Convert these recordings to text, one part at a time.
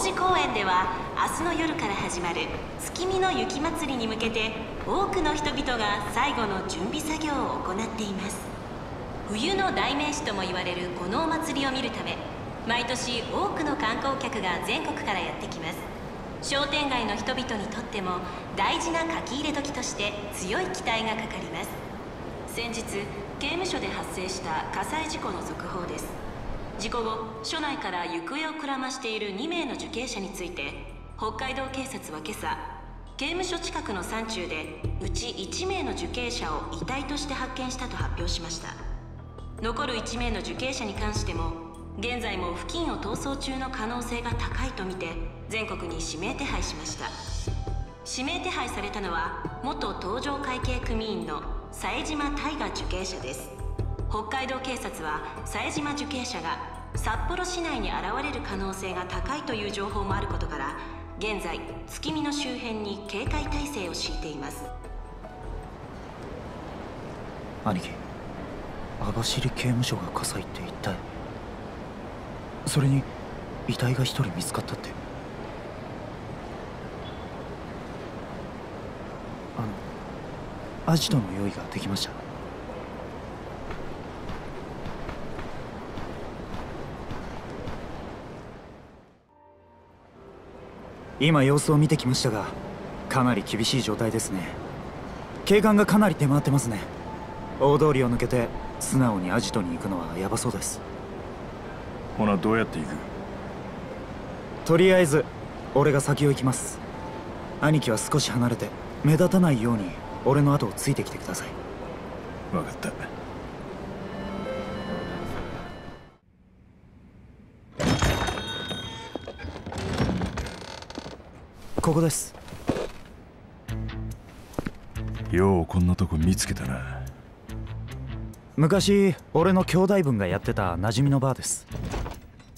王子公園では明日の夜から始まる月見の雪まつりに向けて多くの人々が最後の準備作業を行っています。冬の代名詞とも言われるこのお祭りを見るため毎年多くの観光客が全国からやってきます。商店街の人々にとっても大事な書き入れ時として強い期待がかかります。先日刑務所で発生した火災事故の続報です。事故後署内から行方をくらましている2名の受刑者について北海道警察は今朝刑務所近くの山中でうち1名の受刑者を遺体として発見したと発表しました。残る1名の受刑者に関しても現在も付近を逃走中の可能性が高いとみて全国に指名手配しました。指名手配されたのは元搭乗会計組員の冴島大河受刑者です。北海道警察は冴島受刑者が札幌市内に現れる可能性が高いという情報もあることから現在月見の周辺に警戒態勢を敷いています。兄貴網走刑務所が火災って一体それに遺体が一人見つかったって。あのアジトの用意ができました。今様子を見てきましたがかなり厳しい状態ですね。警官がかなり手回ってますね。大通りを抜けて素直にアジトに行くのはヤバそうです。ほなどうやって行く？とりあえず俺が先を行きます。兄貴は少し離れて目立たないように俺の後をついてきてください。分かったここです。ようこんなとこ見つけたな。昔俺の兄弟分がやってた馴染みのバーです。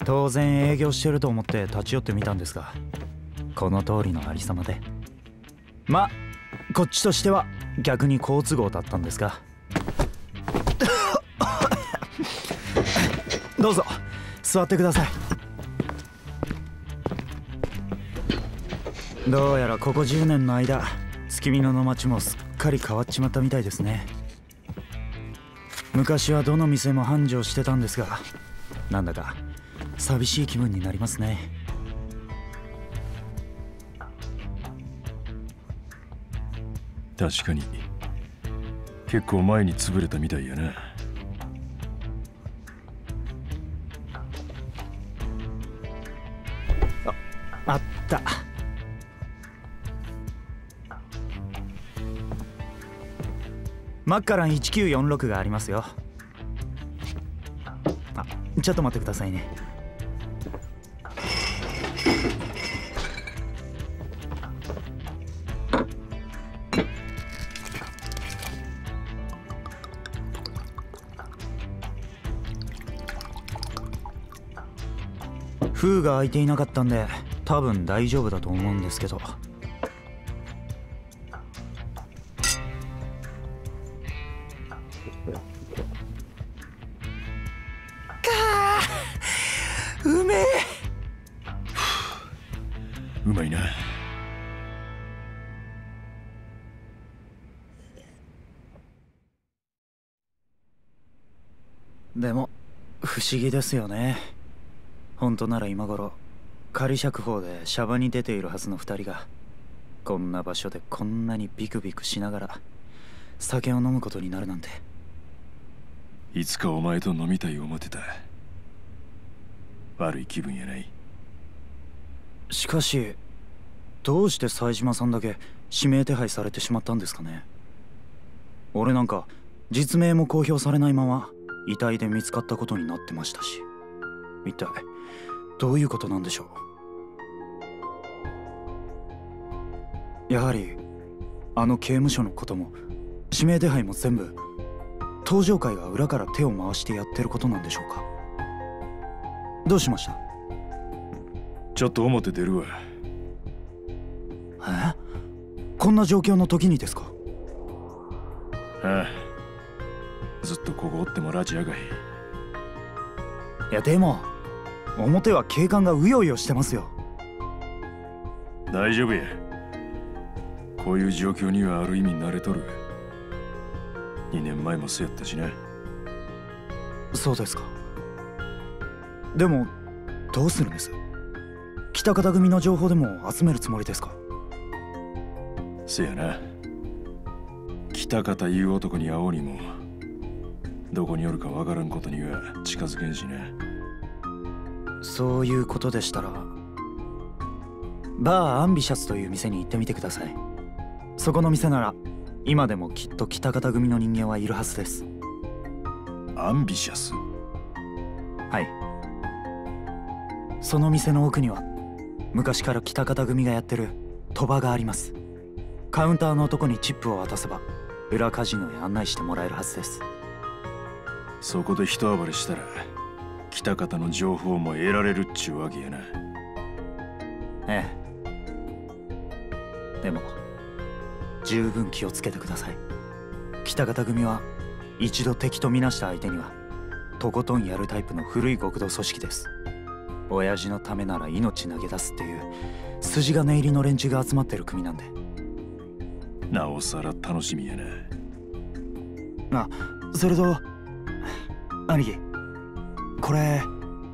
当然営業してると思って立ち寄ってみたんですがこの通りのありさまで。まこっちとしては逆に好都合だったんですが。どうぞ。座ってくださいどうやらここ10年の間月見野の町もすっかり変わっちまったみたいですね。昔はどの店も繁盛してたんですがなんだか寂しい気分になりますね。確かに。結構前に潰れたみたいやな。あったマッカラン1946がありますよ。あちょっと待ってくださいね。封が開いていなかったんで多分大丈夫だと思うんですけど。思議ですよね。本当なら今頃仮釈放でシャバに出ているはずの二人がこんな場所でこんなにビクビクしながら酒を飲むことになるなんて。いつかお前と飲みたい思ってた。悪い気分やない。しかしどうして冴島さんだけ指名手配されてしまったんですかね。俺なんか実名も公表されないまま遺体で見つかったことになってましたし。一体どういうことなんでしょう？やはりあの刑務所のことも指名手配も全部登場会が裏から手を回してやってることなんでしょうか？どうしました？ちょっと表出るわ。え？こんな状況の時にですか？ああずっとここおってもラジやがへ。いやでも表は警官がうようよしてますよ。大丈夫や。こういう状況にはある意味慣れとる。2年前もそうやったしな。そうですか。でもどうするんです？北方組の情報でも集めるつもりですか？せやな。北方いう男に会おうにもどこにおるかわからんことには近づけんしなそういうことでしたらバーアンビシャスという店に行ってみてください。そこの店なら今でもきっと北方組の人間はいるはずです。アンビシャス？はい。その店の奥には昔から北方組がやってる賭場があります。カウンターの男にチップを渡せば裏カジノへ案内してもらえるはずですそこで一暴れしたら北方の情報も得られるっちゅうわけやな。ええ。でも十分気をつけてください。北方組は一度敵とみなした相手にはとことんやるタイプの古い極道組織です。親父のためなら命投げ出すっていう筋金入りの連中が集まってる組なんで。なおさら楽しみやな。あそれと兄貴これ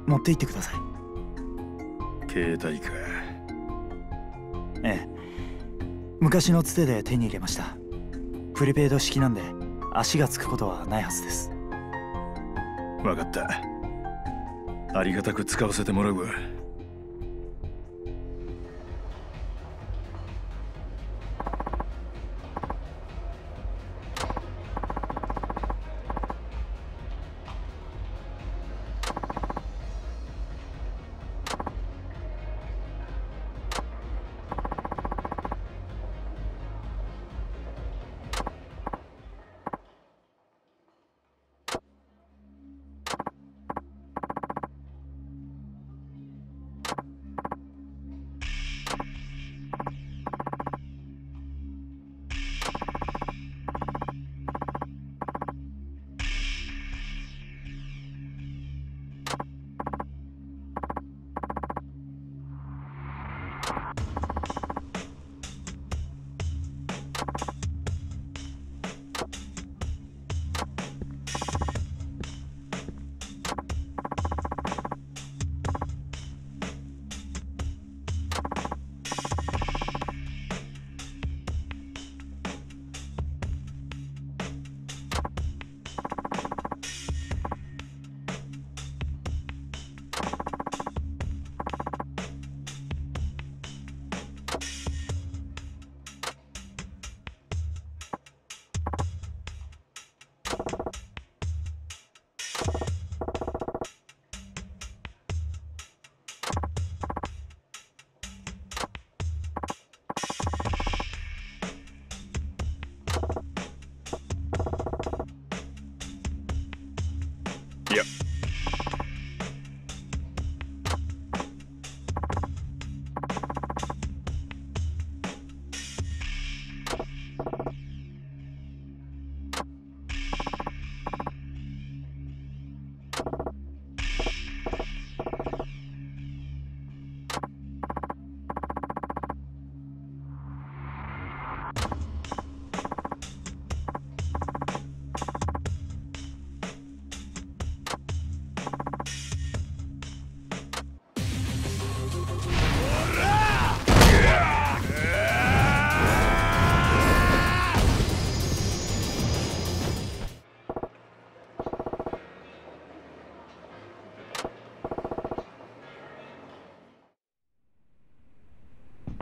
持って行ってください。携帯か。ええ。昔のつてで手に入れました。プリペイド式なんで足がつくことはないはずです。分かった。ありがたく使わせてもらうわ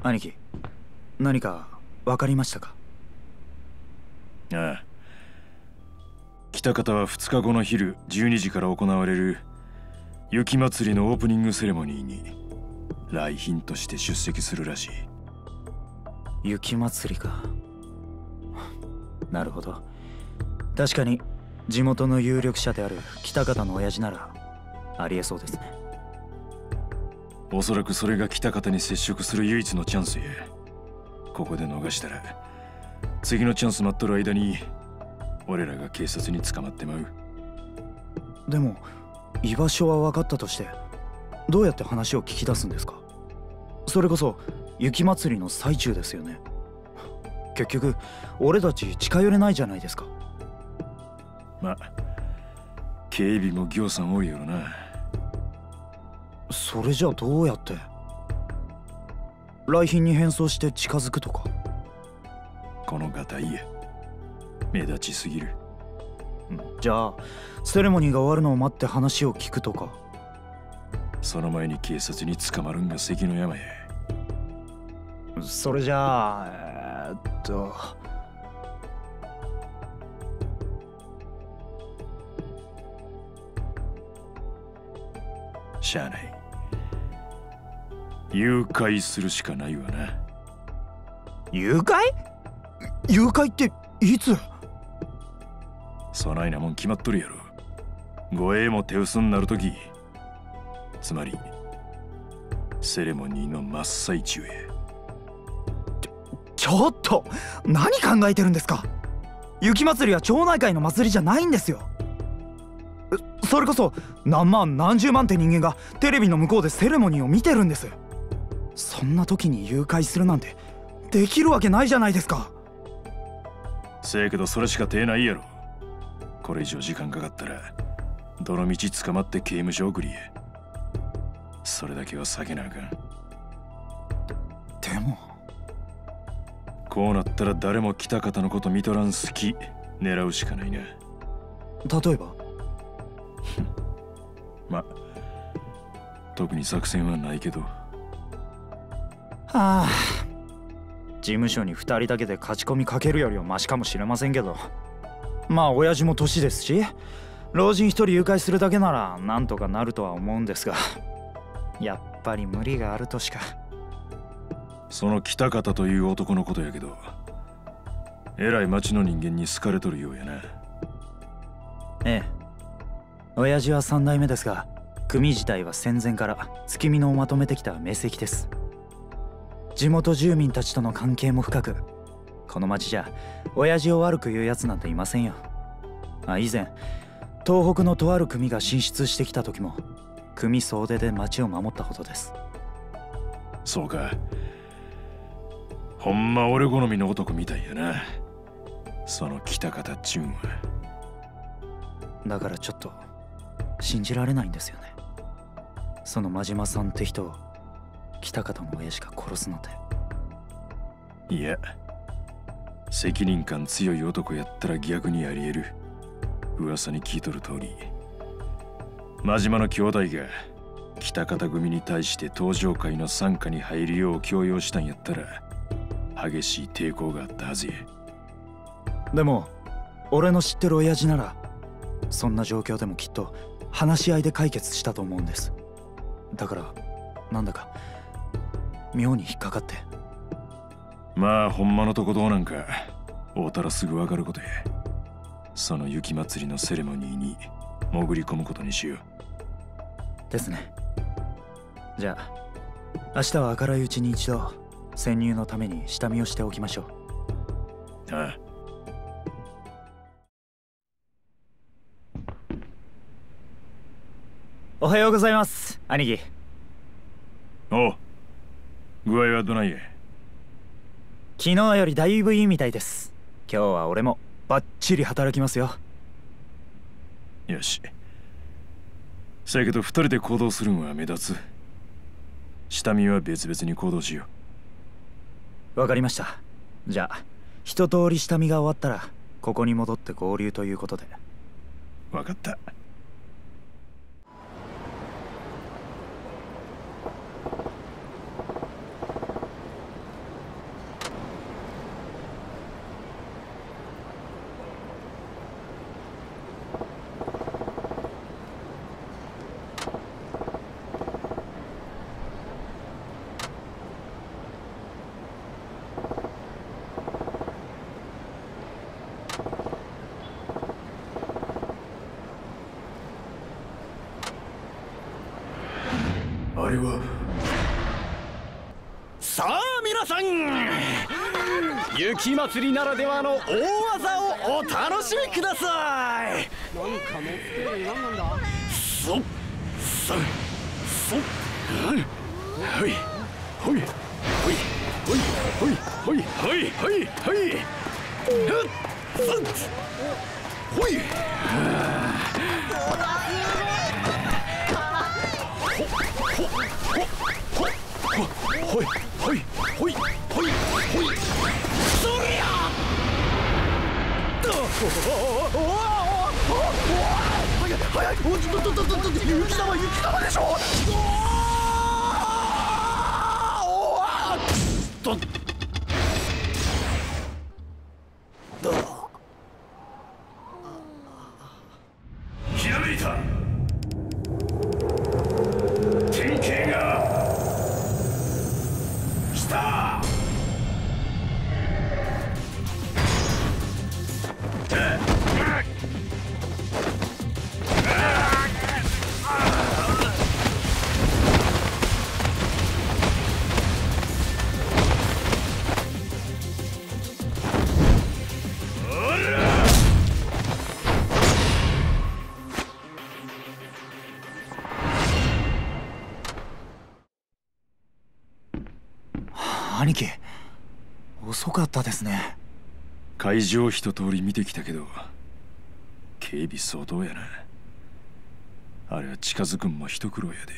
兄貴何か分かりましたか？ああ。北方は2日後の昼12時から行われる雪祭りのオープニングセレモニーに来賓として出席するらしい。雪祭りか。なるほど。確かに地元の有力者である北方の親父ならありえそうですねおそらくそれが北方に接触する唯一のチャンスや。ここで逃したら次のチャンス待っとる間に俺らが警察に捕まってまう。でも居場所は分かったとしてどうやって話を聞き出すんですか？それこそ雪祭りの最中ですよね。結局俺たち近寄れないじゃないですか。ま警備も行さん多いよなそれじゃどうやって？来賓に変装して近づくとか？このガタイや目立ちすぎる。じゃあセレモニーが終わるのを待って話を聞くとか？その前に警察に捕まるんが関の山やそれじゃあえー、っと。しゃあない誘拐するしかないわな。誘拐？誘拐っていつ？そないなもん決まっとるやろ。護衛も手薄になるときつまりセレモニーの真っ最中へ。ちょっと何考えてるんですか？雪祭りは町内会の祭りじゃないんですよ。それこそ何万何十万って人間がテレビの向こうでセレモニーを見てるんですそんな時に誘拐するなんてできるわけないじゃないですか。せやけどそれしか手ないやろ。これ以上時間かかったらどの道捕まって刑務所送りへ。それだけは避けなあかん。でも。こうなったら誰も来た方のこと見とらん好き狙うしかないな。例えば？ま特に作戦はないけど。はあ事務所に2人だけで勝ち込みかけるよりはマシかもしれませんけど。まあ親父も年ですし老人1人誘拐するだけならなんとかなるとは思うんですが。やっぱり無理があるとしか。その北方という男のことやけどえらい町の人間に好かれとるようやな。ええ。親父は3代目ですが組自体は戦前から月見のをまとめてきた名跡です地元住民たちとの関係も深くこの町じゃ親父を悪く言うやつなんていませんよ。あ以前東北のとある組が進出してきた時も組総出で町を守ったほどです。そうか。ほんま俺好みの男みたいやな。その北方っちゅうんは。だからちょっと信じられないんですよね。その真島さんって人を北方の親父が殺すのでいや責任感強い男やったら逆にあり得る。噂に聞いとる通り真島の兄弟が北方組に対して登場会の傘下に入るよう強要したんやったら激しい抵抗があったはずや。でも俺の知ってる親父ならそんな状況でもきっと話し合いで解決したと思うんです。だからなんだか妙に引っかかって。まあほんまのとこどうなんか。会うたらすぐわかることや。その雪祭りのセレモニーに潜り込むことにしよう。ですね。じゃあ明日は明るいうちに一度潜入のために下見をしておきましょう。ああ。おはようございます兄貴。おう具合はどないや？昨日よりだいぶいいみたいです。今日は俺もバッチリ働きますよ。よし。せやけど二人で行動するんは目立つ。下見は別々に行動しよわかりました。じゃあ一通り下見が終わったらここに戻って合流ということで。う分かったれは。さあ皆さん雪祭りならではの大技をお楽しみください。か目つける何なんだそっそっそっうんほいほいほいほいほいほいほいほいほいほいほいほいほいほいほいそりゃおおおおおお早い早いおちょっとととと雪玉雪玉でしょおお兄貴。遅かったですね。会場一通り見てきたけど警備相当やな。あれは近づくんも一苦労やで。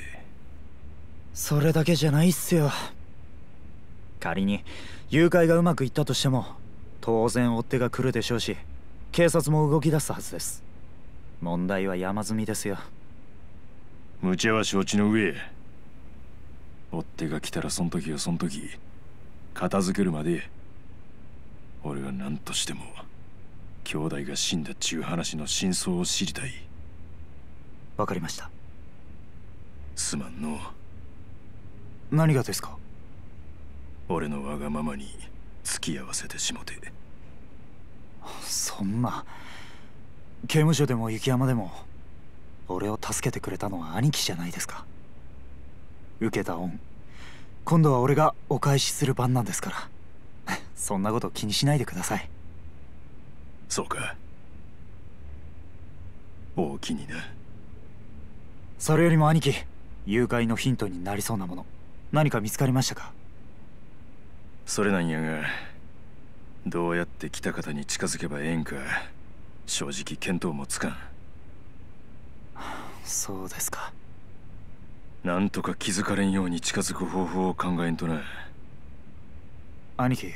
それだけじゃないっすよ。仮に誘拐がうまくいったとしても当然追っ手が来るでしょうし警察も動き出すはずです。問題は山積みですよ。無茶は承知の上追っ手が来たらそん時はそん時片付けるまで。俺は何としても兄弟が死んだっちゅう話の真相を知りたい。わかりました。すまんの。何がですか？俺のわがままに付き合わせてしもて。そんな。刑務所でも雪山でも俺を助けてくれたのは兄貴じゃないですか。受けた恩今度は俺がお返しする番なんですから。そんなこと気にしないでください。そうか。大きになそれよりも兄貴誘拐のヒントになりそうなもの何か見つかりましたか？それなんやがどうやって北方に近づけばええんか正直見当もつかん。そうですかなんとか気づかれんように近づく方法を考えんとな。兄貴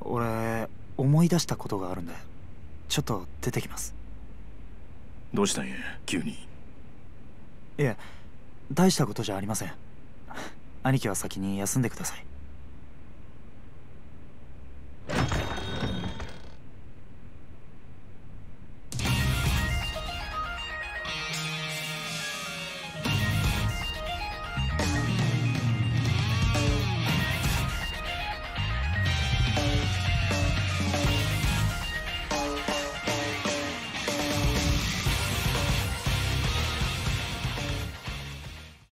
俺思い出したことがあるんでちょっと出てきます。どうしたんや急に。いえ大したことじゃありません。兄貴は先に休んでください